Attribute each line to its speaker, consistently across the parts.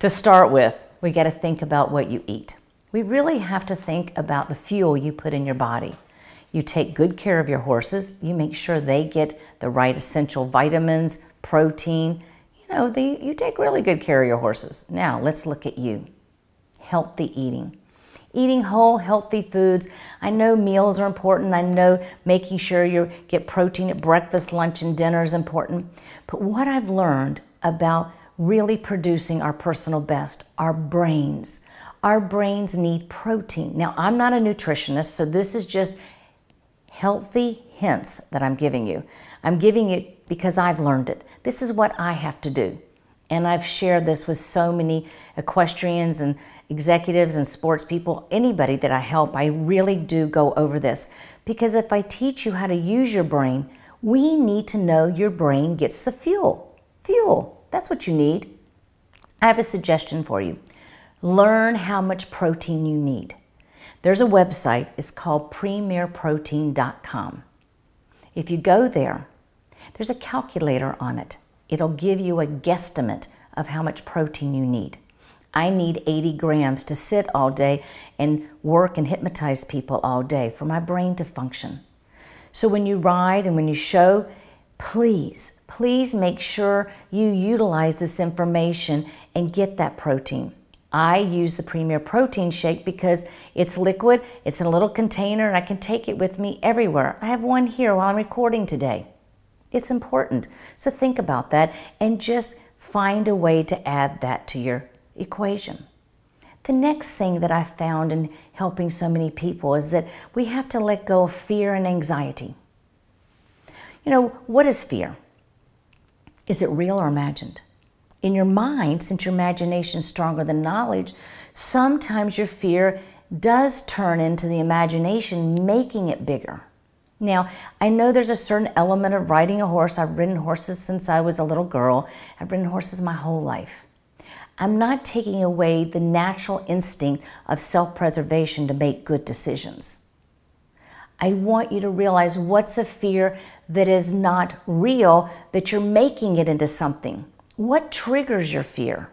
Speaker 1: To start with, we got to think about what you eat. We really have to think about the fuel you put in your body. You take good care of your horses. You make sure they get the right essential vitamins, protein. You know, you take really good care of your horses. Now, let's look at you. Healthy eating. Eating whole, healthy foods. I know meals are important. I know making sure you get protein at breakfast, lunch, and dinner is important. But what I've learned about really producing our personal best, our brains, our brains need protein. Now, I'm not a nutritionist, so this is just healthy hints that I'm giving you. I'm giving it because I've learned it. This is what I have to do. And I've shared this with so many equestrians and executives and sports people, anybody that I help, I really do go over this. Because if I teach you how to use your brain, we need to know your brain gets the fuel. Fuel, that's what you need. I have a suggestion for you. Learn how much protein you need. There's a website, it's called premierprotein.com. If you go there, there's a calculator on it. It'll give you a guesstimate of how much protein you need. I need 80 grams to sit all day and work and hypnotize people all day for my brain to function. So when you ride and when you show, please, please make sure you utilize this information and get that protein. I use the Premier Protein Shake because it's liquid, it's in a little container, and I can take it with me everywhere. I have one here while I'm recording today. It's important. So think about that and just find a way to add that to your equation. The next thing that I found in helping so many people is that we have to let go of fear and anxiety. You know, what is fear? Is it real or imagined? in your mind, since your imagination is stronger than knowledge, sometimes your fear does turn into the imagination, making it bigger. Now, I know there's a certain element of riding a horse. I've ridden horses since I was a little girl. I've ridden horses my whole life. I'm not taking away the natural instinct of self preservation to make good decisions. I want you to realize what's a fear that is not real, that you're making it into something. What triggers your fear?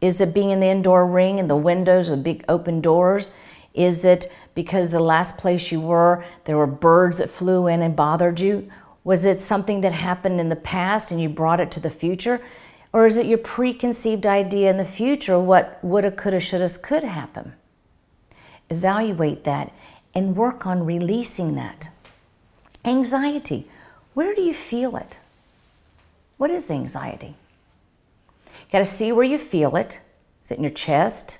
Speaker 1: Is it being in the indoor ring and the windows, the big open doors? Is it because the last place you were, there were birds that flew in and bothered you? Was it something that happened in the past and you brought it to the future? Or is it your preconceived idea in the future what woulda, coulda, shoulda, could happen? Evaluate that and work on releasing that. Anxiety, where do you feel it? What is anxiety? You got to see where you feel it. Is it in your chest?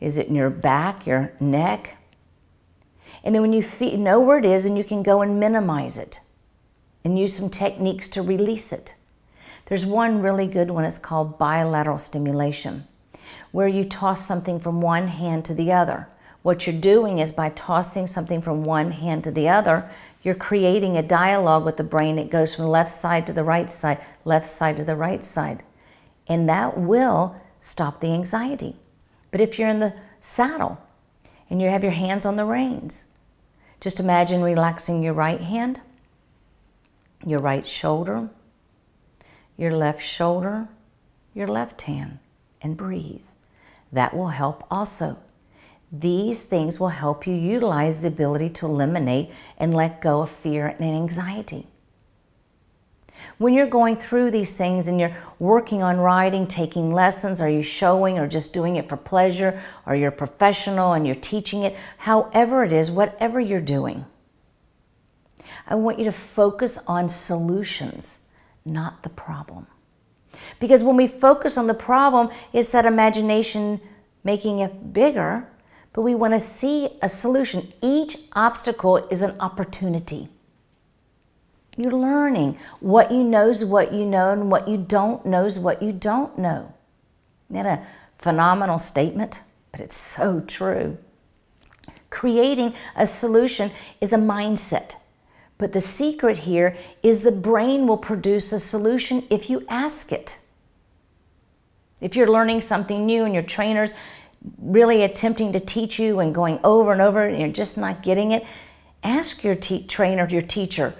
Speaker 1: Is it in your back, your neck? And then when you feel, know where it is, and you can go and minimize it and use some techniques to release it. There's one really good one, it's called bilateral stimulation, where you toss something from one hand to the other. What you're doing is by tossing something from one hand to the other, you're creating a dialogue with the brain. It goes from left side to the right side, left side to the right side. And that will stop the anxiety. But if you're in the saddle and you have your hands on the reins, just imagine relaxing your right hand, your right shoulder, your left shoulder, your left hand, and breathe. That will help also. These things will help you utilize the ability to eliminate and let go of fear and anxiety. When you're going through these things and you're working on riding, taking lessons, are you showing or just doing it for pleasure, or you're professional and you're teaching it, however it is, whatever you're doing, I want you to focus on solutions, not the problem. Because when we focus on the problem, it's that imagination making it bigger but we want to see a solution. Each obstacle is an opportunity. You're learning. What you know is what you know, and what you don't know is what you don't know. Isn't that a phenomenal statement? But it's so true. Creating a solution is a mindset. But the secret here is the brain will produce a solution if you ask it. If you're learning something new and your trainers really attempting to teach you and going over and over and you're just not getting it, ask your trainer, your teacher,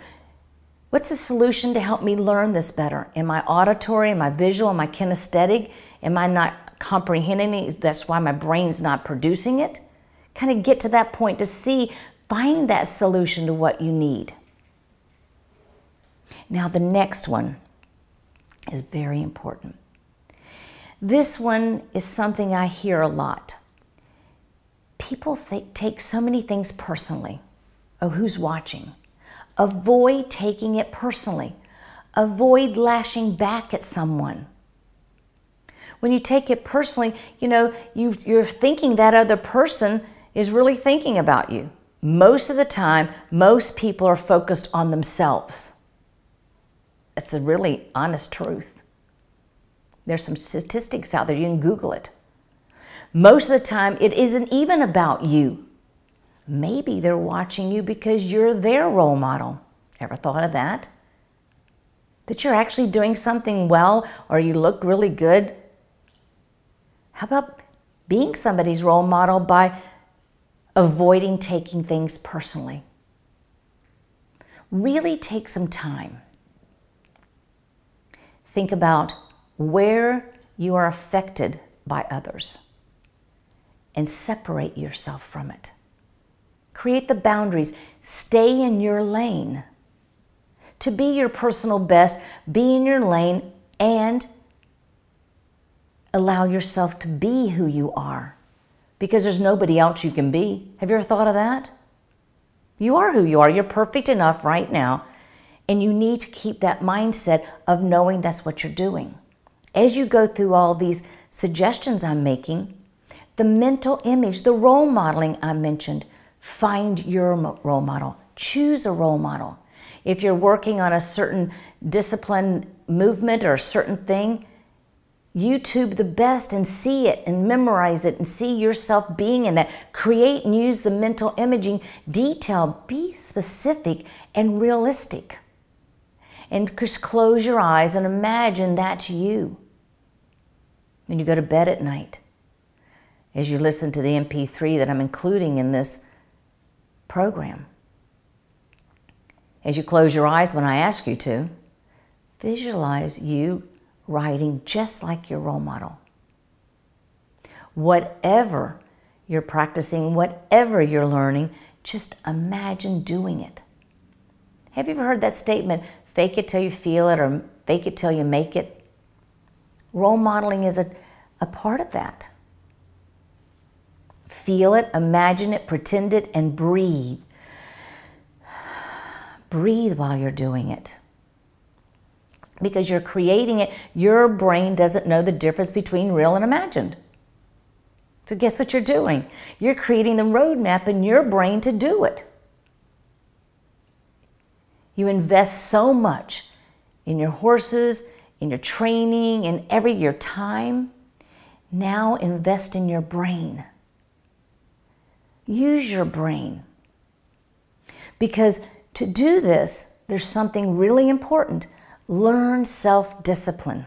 Speaker 1: what's the solution to help me learn this better? Am I auditory? Am I visual? Am I kinesthetic? Am I not comprehending it? That's why my brain's not producing it. Kind of get to that point to see, find that solution to what you need. Now, the next one is very important. This one is something I hear a lot. People take so many things personally. Oh, who's watching? Avoid taking it personally. Avoid lashing back at someone. When you take it personally, you know, you, you're thinking that other person is really thinking about you. Most of the time, most people are focused on themselves. It's a really honest truth. There's some statistics out there, you can Google it. Most of the time, it isn't even about you. Maybe they're watching you because you're their role model. Ever thought of that? That you're actually doing something well or you look really good? How about being somebody's role model by avoiding taking things personally? Really take some time. Think about where you are affected by others and separate yourself from it. Create the boundaries. Stay in your lane. To be your personal best, be in your lane and allow yourself to be who you are because there's nobody else you can be. Have you ever thought of that? You are who you are. You're perfect enough right now. And you need to keep that mindset of knowing that's what you're doing. As you go through all these suggestions I'm making, the mental image, the role modeling I mentioned, find your role model. Choose a role model. If you're working on a certain discipline movement or a certain thing, YouTube the best and see it and memorize it and see yourself being in that. Create and use the mental imaging detail. Be specific and realistic. And just close your eyes and imagine that's you when you go to bed at night. As you listen to the MP3 that I'm including in this program. As you close your eyes when I ask you to, visualize you riding just like your role model. Whatever you're practicing, whatever you're learning, just imagine doing it. Have you ever heard that statement, fake it till you feel it or fake it till you make it? Role modeling is a, a part of that. Feel it, imagine it, pretend it, and breathe. Breathe while you're doing it because you're creating it. Your brain doesn't know the difference between real and imagined. So, guess what you're doing? You're creating the roadmap in your brain to do it. You invest so much in your horses, in your training, in every your time. Now invest in your brain. Use your brain. Because to do this, there's something really important Learn self discipline.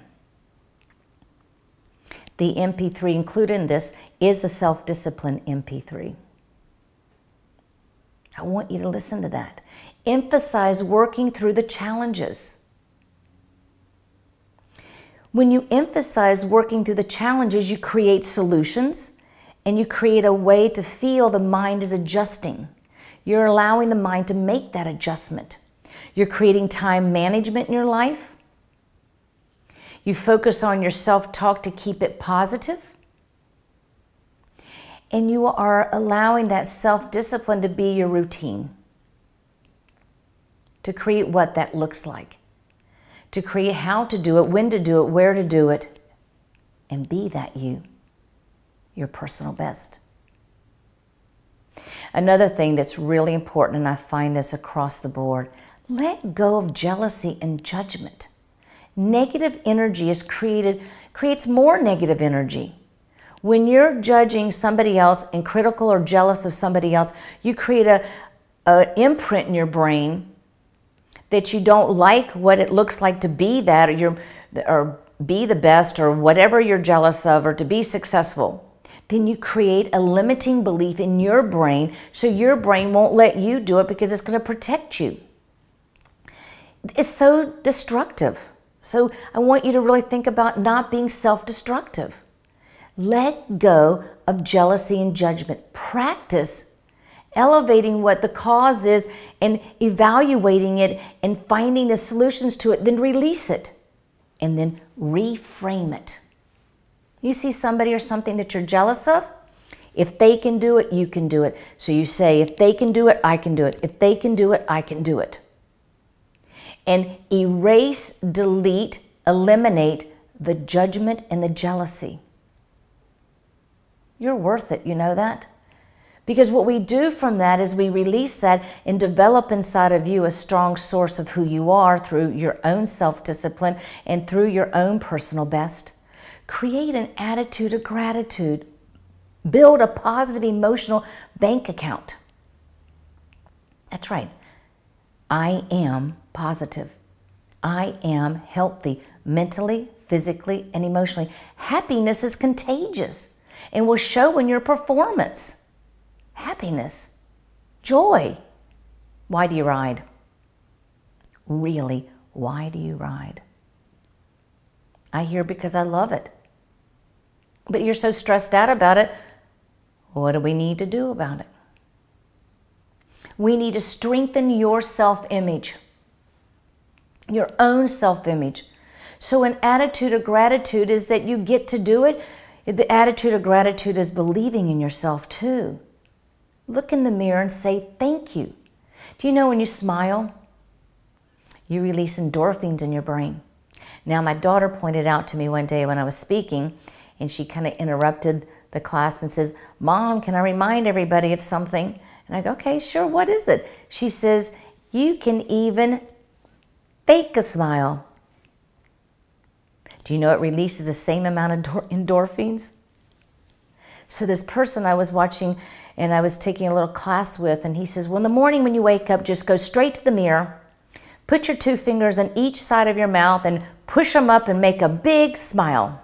Speaker 1: The MP3 included in this is a self discipline MP3. I want you to listen to that. Emphasize working through the challenges. When you emphasize working through the challenges, you create solutions and you create a way to feel the mind is adjusting. You're allowing the mind to make that adjustment. You're creating time management in your life. You focus on your self talk to keep it positive. And you are allowing that self discipline to be your routine, to create what that looks like, to create how to do it, when to do it, where to do it, and be that you, your personal best. Another thing that's really important, and I find this across the board, let go of jealousy and judgment. Negative energy is created creates more negative energy. When you're judging somebody else and critical or jealous of somebody else, you create a an imprint in your brain that you don't like what it looks like to be that or you're or be the best or whatever you're jealous of or to be successful then you create a limiting belief in your brain so your brain won't let you do it because it's going to protect you it's so destructive, So I want you to really think about not being self destructive. Let go of jealousy and judgment. Practice elevating what the cause is and evaluating it and finding the solutions to it. Then release it and then reframe it. You see somebody or something that you're jealous of? If they can do it, you can do it. So you say, if they can do it, I can do it. If they can do it, I can do it. And erase, delete, eliminate the judgment and the jealousy. You're worth it, you know that? Because what we do from that is we release that and develop inside of you a strong source of who you are through your own self discipline and through your own personal best. Create an attitude of gratitude. Build a positive emotional bank account. That's right. I am positive. I am healthy mentally, physically, and emotionally. Happiness is contagious and will show in your performance happiness, joy. Why do you ride? Really, why do you ride? I hear because I love it. But you're so stressed out about it. What do we need to do about it? We need to strengthen your self image, your own self image. So, an attitude of gratitude is that you get to do it. The attitude of gratitude is believing in yourself too. Look in the mirror and say thank you. Do you know when you smile, you release endorphins in your brain? Now, my daughter pointed out to me one day when I was speaking, and she kind of interrupted the class and says, Mom, can I remind everybody of something? And I go, Okay, sure, what is it? She says, You can even fake a smile. Do you know it releases the same amount of endorphins? So, this person I was watching and I was taking a little class with, and he says, Well, in the morning when you wake up, just go straight to the mirror, put your two fingers on each side of your mouth, and push them up and make a big smile.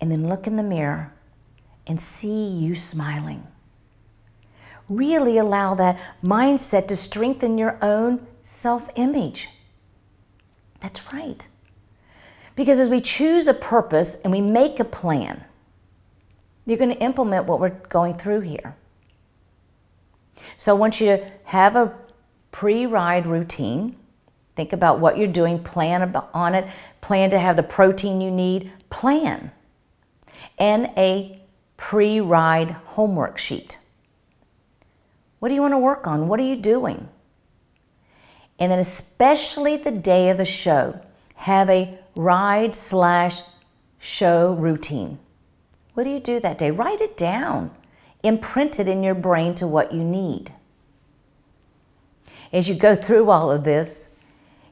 Speaker 1: And then look in the mirror and see you smiling. Really allow that mindset to strengthen your own self image. That's right. Because as we choose a purpose and we make a plan, you're going to implement what we're going through here. So I want you to have a pre-ride routine. Think about what you're doing, plan on it, plan to have the protein you need, plan. And a pre-ride homework sheet. What do you want to work on? What are you doing? And then especially the day of the show, have a ride slash show routine. What do you do that day? Write it down. Imprint it in your brain to what you need. As you go through all of this,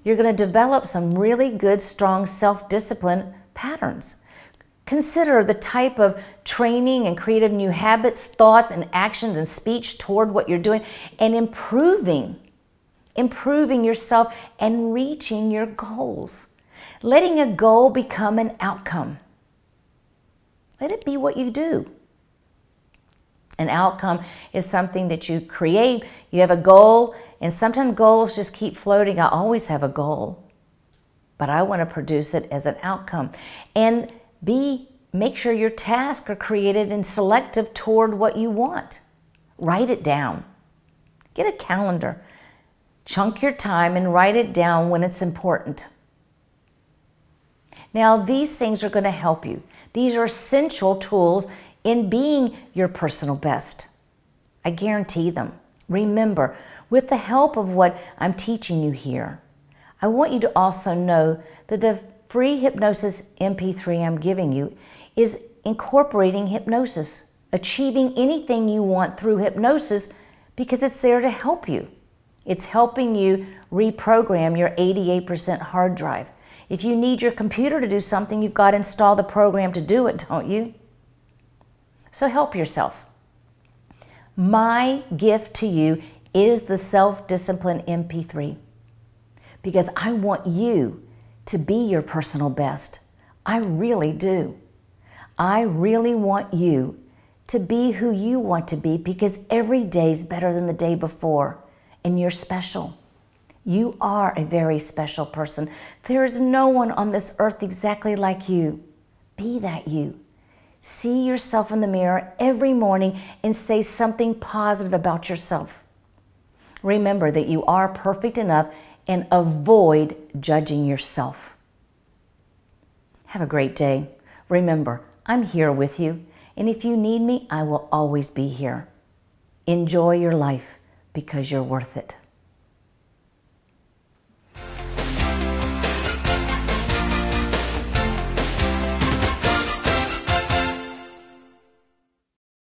Speaker 1: you're going to develop some really good, strong self discipline patterns. Consider the type of training and creative new habits, thoughts, and actions and speech toward what you're doing and improving, improving yourself and reaching your goals. Letting a goal become an outcome. Let it be what you do. An outcome is something that you create. You have a goal, and sometimes goals just keep floating. I always have a goal, but I want to produce it as an outcome. And be make sure your tasks are created and selective toward what you want. Write it down. Get a calendar. Chunk your time and write it down when it's important. Now, these things are going to help you. These are essential tools in being your personal best. I guarantee them. Remember, with the help of what I'm teaching you here, I want you to also know that the free hypnosis MP3 I'm giving you is incorporating hypnosis, achieving anything you want through hypnosis because it's there to help you. It's helping you reprogram your 88% hard drive. If you need your computer to do something, you've got to install the program to do it, don't you? So help yourself. My gift to you is the Self Discipline MP3 because I want you to be your personal best. I really do. I really want you to be who you want to be because every day is better than the day before and you're special. You are a very special person. There is no one on this earth exactly like you. Be that you. See yourself in the mirror every morning and say something positive about yourself. Remember that you are perfect enough and avoid judging yourself. Have a great day. Remember, I'm here with you, and if you need me, I will always be here. Enjoy your life because you're worth it.